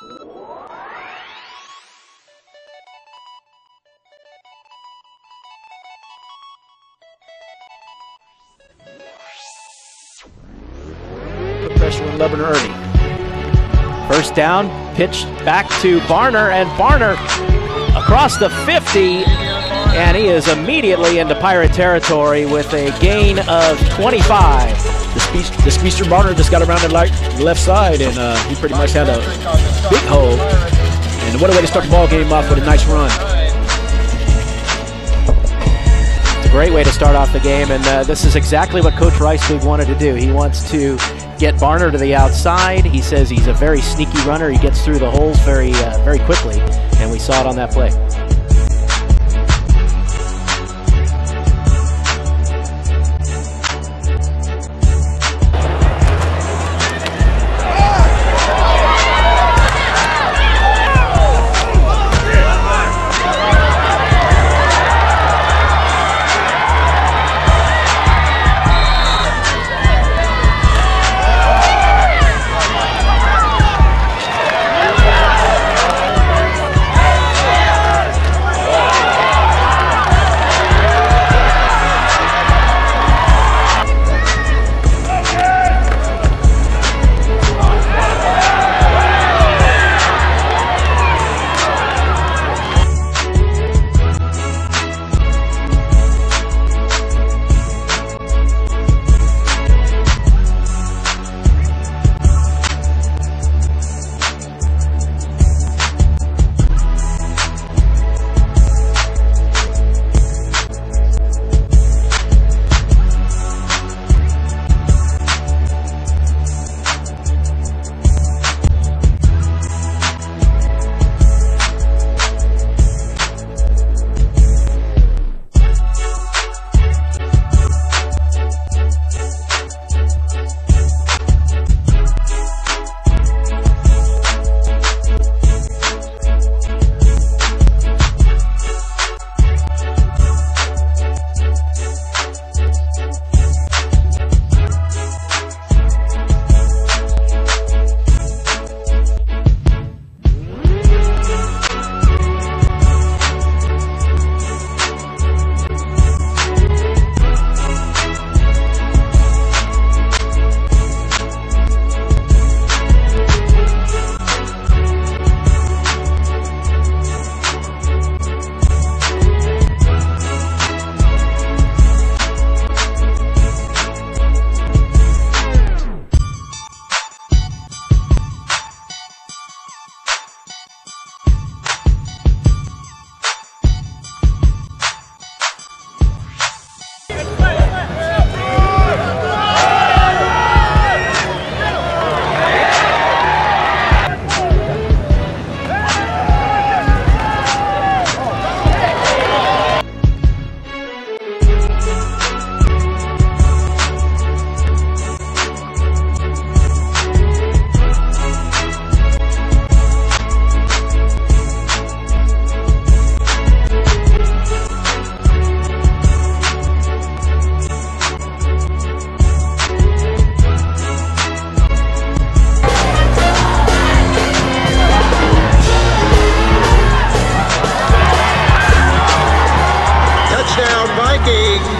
Pressure on Lebanon Ernie. First down, pitch back to Barner, and Barner across the 50, and he is immediately into Pirate territory with a gain of 25. The, speech, the speedster Barner just got around the left side, and uh, he pretty much had a big hole. And what a way to start the ball game off with a nice run. It's a great way to start off the game, and uh, this is exactly what Coach Reislig wanted to do. He wants to get Barner to the outside. He says he's a very sneaky runner. He gets through the holes very, uh, very quickly, and we saw it on that play. decades